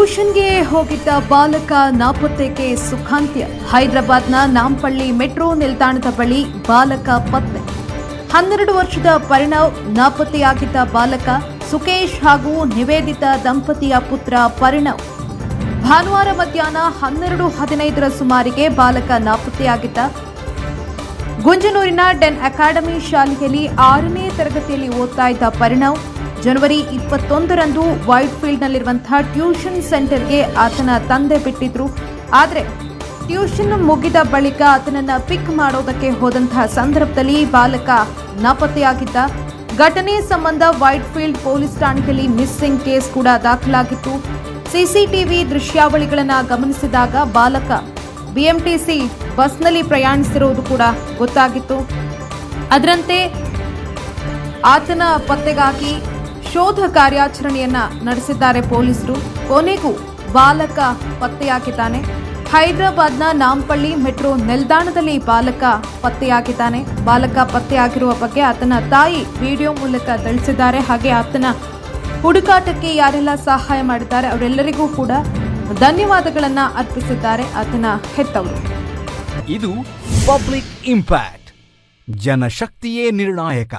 ಟ್ಯೂಷನ್ಗೆ ಹೋಗಿದ್ದ ಬಾಲಕ ನಾಪತ್ತೆಗೆ ಸುಖಾಂತ್ಯ. ಹೈದರಾಬಾದ್ನ ನಾಂಪಳ್ಳಿ ಮೆಟ್ರೋ ನಿಲ್ದಾಣದ ಬಳಿ ಬಾಲಕ ಪತ್ತೆ. ಹನ್ನೆರಡು ವರ್ಷದ ಪರಿಣವ್ ನಾಪತ್ತೆಯಾಗಿದ್ದ ಬಾಲಕ ಸುಕೇಶ್ ಹಾಗೂ ನಿವೇದಿತ ದಂಪತಿಯ ಪುತ್ರ ಪರಿಣವ್. ಭಾನುವಾರ ಮಧ್ಯಾಹ್ನ ಹನ್ನೆರಡು ಹದಿನೈದರ ಸುಮಾರಿಗೆ ಬಾಲಕ ನಾಪತ್ತೆಯಾಗಿದ್ದ. ಗುಂಜನೂರಿನ ಡೆನ್ ಅಕಾಡೆಮಿ ಶಾಲೆಯಲ್ಲಿ ಆರನೇ ತರಗತಿಯಲ್ಲಿ ಓದ್ತಾ ಇದ್ದ ಪರಿಣವ್ ಜನವರಿ ಇಪ್ಪತ್ತೊಂದರಂದು ವೈಟ್ ಫೀಲ್ಡ್ನಲ್ಲಿರುವಂತಹ ಟ್ಯೂಷನ್ ಸೆಂಟರ್ಗೆ ಆತನ ತಂದೆ ಬಿಟ್ಟಿದ್ರು. ಆದರೆ ಟ್ಯೂಷನ್ ಮುಗಿದ ಬಳಿಕ ಆತನನ್ನು ಪಿಕ್ ಮಾಡೋದಕ್ಕೆ ಹೋದಂತಹ ಸಂದರ್ಭದಲ್ಲಿ ಬಾಲಕ ನಾಪತ್ತೆಯಾಗಿದ್ದ. ಘಟನೆ ಸಂಬಂಧ ವೈಟ್ ಫೀಲ್ಡ್ ಪೊಲೀಸ್ ಠಾಣೆಯಲ್ಲಿ ಮಿಸ್ಸಿಂಗ್ ಕೇಸ್ ಕೂಡ ದಾಖಲಾಗಿತ್ತು. ಸಿಸಿಟಿವಿ ದೃಶ್ಯಾವಳಿಗಳನ್ನು ಗಮನಿಸಿದಾಗ ಬಾಲಕ ಬಿಎಂಟಿಸಿ ಬಸ್ನಲ್ಲಿ ಪ್ರಯಾಣಿಸಿರುವುದು ಕೂಡ ಗೊತ್ತಾಗಿತ್ತು. ಅದರಂತೆ ಆತನ ಪತ್ತೆಗಾಗಿ ಶೋಧ ಕಾರ್ಯಾಚರಣೆಯನ್ನ ನಡೆಸಿದ್ದಾರೆ ಪೊಲೀಸರು. ಕೊನೆಗೂ ಬಾಲಕ ಪತ್ತೆಯಾಗಿದ್ದಾನೆ. ಹೈದರಾಬಾದ್ನ ನಾಂಪಳ್ಳಿ ಮೆಟ್ರೋ ನಿಲ್ದಾಣದಲ್ಲಿ ಬಾಲಕ ಪತ್ತೆಯಾಗಿದ್ದಾನೆ. ಬಾಲಕ ಪತ್ತೆಯಾಗಿರುವ ಬಗ್ಗೆ ಆತನ ತಾಯಿ ವಿಡಿಯೋ ಮೂಲಕ ತಿಳಿಸಿದ್ದಾರೆ. ಹಾಗೆ ಆತನ ಹುಡುಕಾಟಕ್ಕೆ ಯಾರೆಲ್ಲ ಸಹಾಯ ಮಾಡಿದ್ದಾರೆ ಅವರೆಲ್ಲರಿಗೂ ಕೂಡ ಧನ್ಯವಾದಗಳನ್ನು ಅರ್ಪಿಸಿದ್ದಾರೆ ಆತನ ಹೆತ್ತವರು. ಇದು ಪಬ್ಲಿಕ್ ಇಂಪ್ಯಾಕ್ಟ್. ಜನಶಕ್ತಿಯೇ ನಿರ್ಣಾಯಕ.